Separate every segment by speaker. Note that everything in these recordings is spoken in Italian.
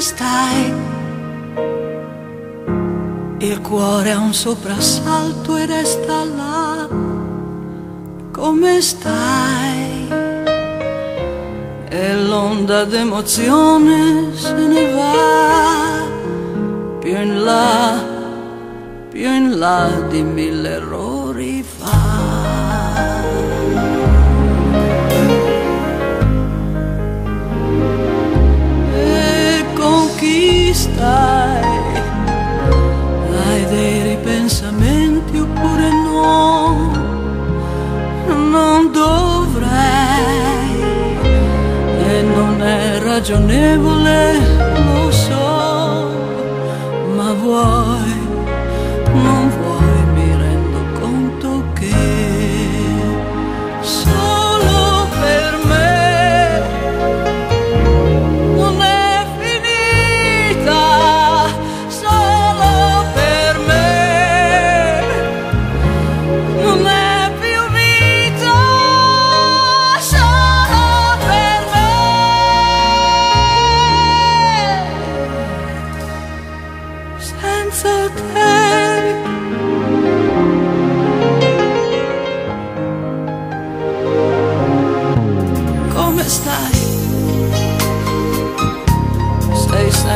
Speaker 1: stai? Il cuore ha un soprassalto e resta là. Come stai? E l'onda d'emozione se ne va più in là, più in là di mille errori fa. Non è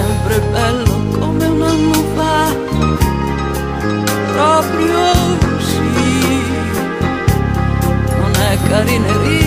Speaker 1: sempre bello come un anno fa, proprio sì. Non è carineria,